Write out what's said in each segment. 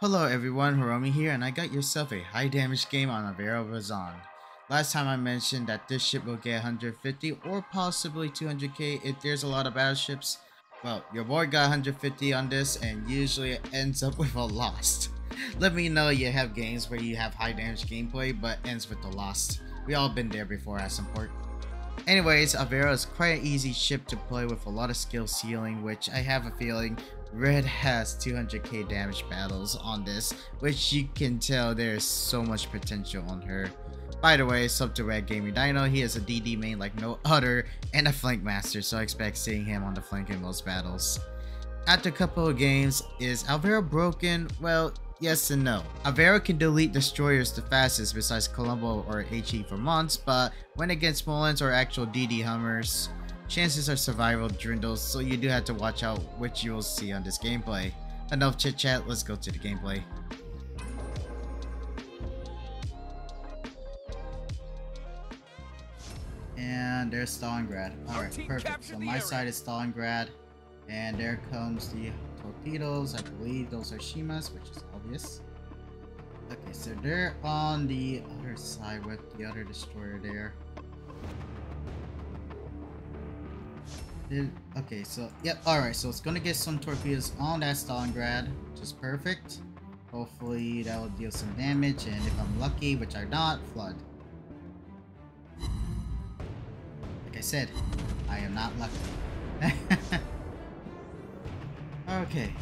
Hello everyone, Hiromi here, and I got yourself a high damage game on Avera Bazan. Last time I mentioned that this ship will get 150 or possibly 200k if there's a lot of battleships. Well, your boy got 150 on this and usually it ends up with a lost. Let me know you have games where you have high damage gameplay but ends with the lost. We all been there before as support. Anyways, Avera is quite an easy ship to play with a lot of skill ceiling, which I have a feeling Red has 200k damage battles on this, which you can tell there's so much potential on her. By the way, sub to Red Gaming Dino, he is a DD main like no other and a flank master, so I expect seeing him on the flank in most battles. After a couple of games, is Avera broken? Well, yes and no. Avera can delete destroyers the fastest besides Colombo or HE for months, but when against Smolensk or actual DD hunters, chances are survival dwindles, so you do have to watch out which you will see on this gameplay. Enough chit chat, let's go to the gameplay. And there's Stalingrad. Alright, perfect. So my side is Stalingrad. And there comes the torpedoes. I believe those are Shimas, which is obvious. Okay, so they're on the other side with the other destroyer there. Okay, so, yep, alright, so it's gonna get some torpedoes on that Stalingrad, which is perfect. Hopefully that will deal some damage, and if I'm lucky, which I'm not, flood. Like I said, I am not lucky. okay,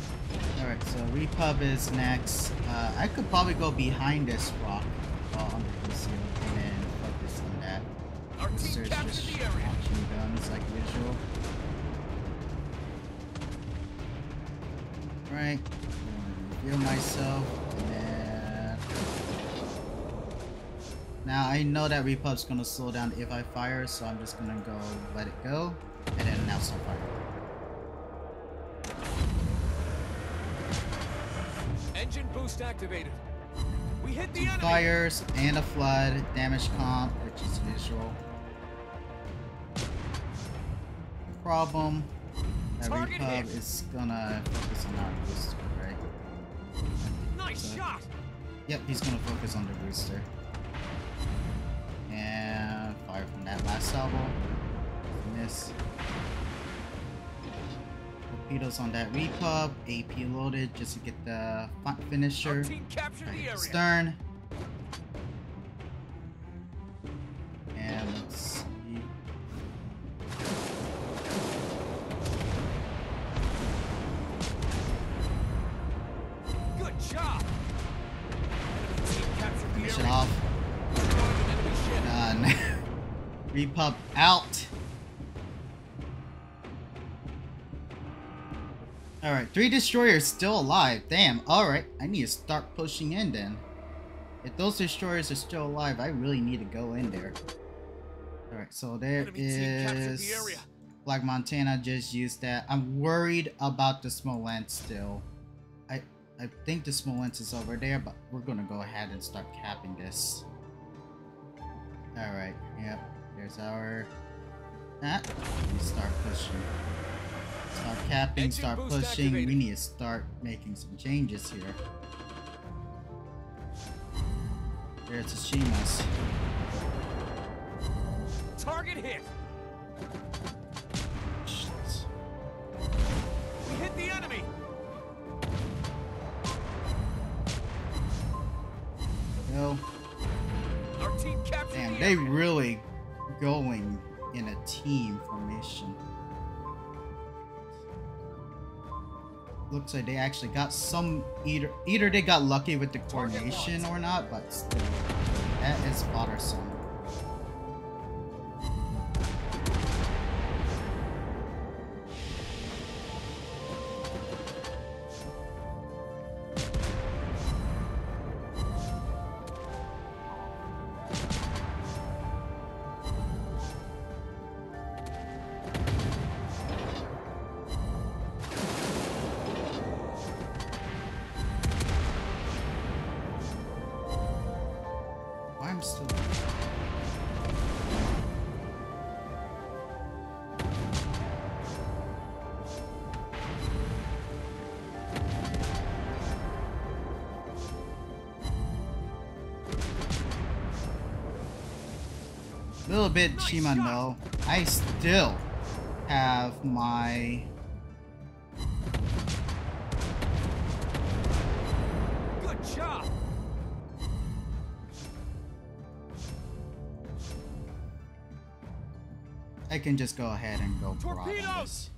alright, so Repub is next. Uh, I could probably go behind this rock while under concealed and then focus on that. Our team captured the area. guns like usual. Right. Reveal myself. And now I know that Repub's gonna slow down if I fire, so I'm just gonna go let it go. And then now start firing. Engine boost activated. We hit the Two enemy. fires and a flood, damage comp, which is visual. Problem. Repub hit. is gonna focus on our booster, right? Nice So- shot. Yep, he's gonna focus on the booster. And fire from that last salvo. Miss. Torpedoes on that repub. AP loaded just to get the fi- finisher. Captured the. Stern. Repub out. Alright, three destroyers still alive. Damn, alright. I need to start pushing in then. If those destroyers are still alive, I really need to go in there. Alright, so there is... The. Black Montana just used that. I'm worried about the Smolensk still. I I think the Smolensk is over there, but we're gonna go ahead and start capping this. Alright, yep. There's our... Ah, we start pushing. Start capping, start pushing. We need to start making some changes here. There's Tsushima's. Target hit. Shit. We hit the enemy. Go. Our team captured Damn, they really going in a team formation. Looks like they actually got some either either they got lucky with the coordination or not, but still, that is bothersome. Little bit nice Shimano. I still have my Good job. I can just go ahead and go Torpedoes!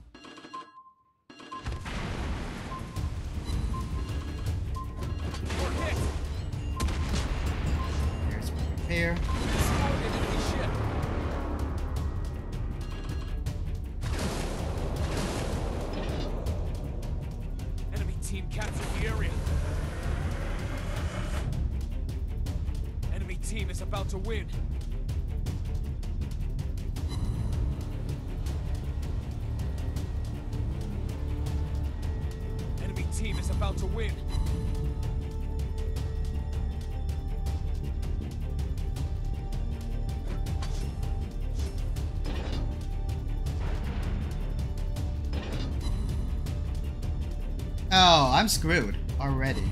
Ship. Enemy team captured the area. Enemy team is about to win. Enemy team is about to win. Oh, I'm screwed already.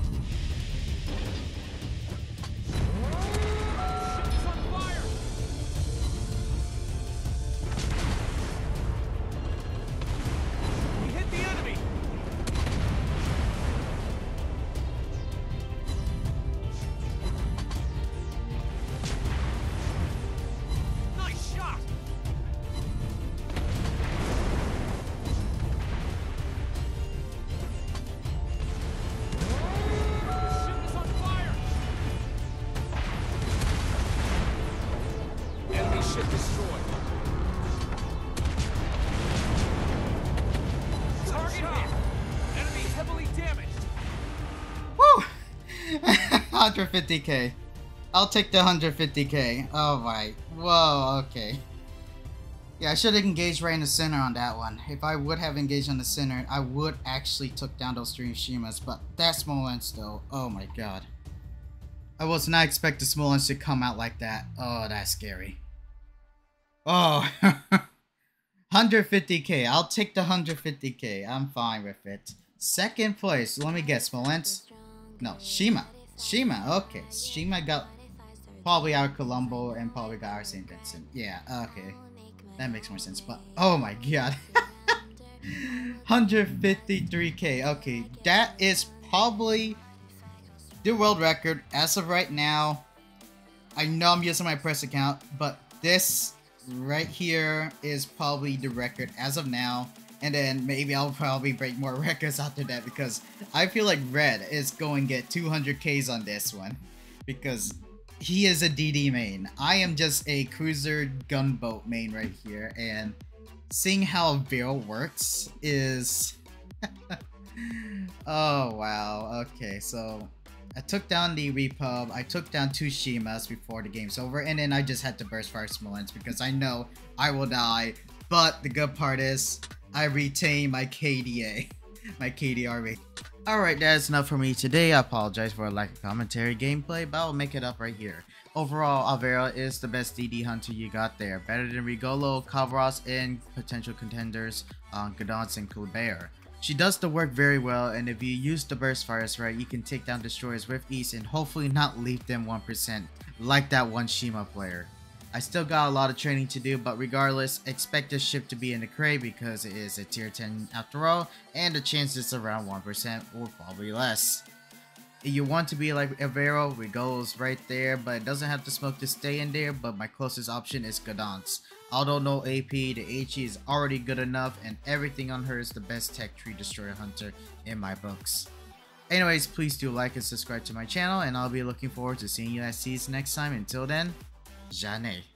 150k. I'll take the 150k. Oh my. Whoa, okay. Yeah, I should have engaged right in the center on that one. If I would have engaged on the center, I would actually took down those three Shimas, but that Smolensk though, oh my god. I was not expecting Smolensk to come out like that. Oh, that's scary. Oh, 150k. I'll take the 150k. I'm fine with it. Second place. Let me guess. Smolensk? No, Shima. Shima. Okay. Shima got probably our Colombo and probably got our St. Vincent. Yeah, okay. That makes more sense. But oh my god. 153k. Okay, that is probably the world record as of right now. I know I'm using my press account, but this right here is probably the record as of now. And then maybe I'll probably break more records after that because I feel like Red is going to get 200Ks on this one. Because he is a DD main. I am just a cruiser gunboat main right here. And seeing how Veil works is... oh, wow. Okay, so I took down the Repub, I took down two Shimas before the game's over, and then I just had to burst fire Smolensk because I know I will die. But the good part is, I retain my KDA, my KDR rate. Alright, that's enough for me today. I apologize for a lack of commentary gameplay, but I'll make it up right here. Overall, Alvera is the best DD hunter you got there. Better than Rigolo, Kavros, and potential contenders uh, on Gdansk and Kleber. She does the work very well, and if you use the burst fires right, you can take down destroyers with ease and hopefully not leave them 1% like that one Shima player. I still got a lot of training to do, but regardless, expect this ship to be in the crate because it is a tier 10 after all, and the chances is around 1% or probably less. If you want to be like Avero, Rigolo's right there, but it doesn't have to smoke to stay in there, but my closest option is Gdansk. Although no AP, the HE is already good enough, and everything on her is the best tech tree destroyer hunter in my books. Anyways, please do like and subscribe to my channel, and I'll be looking forward to seeing you at Seas next time. Until then, じゃあね。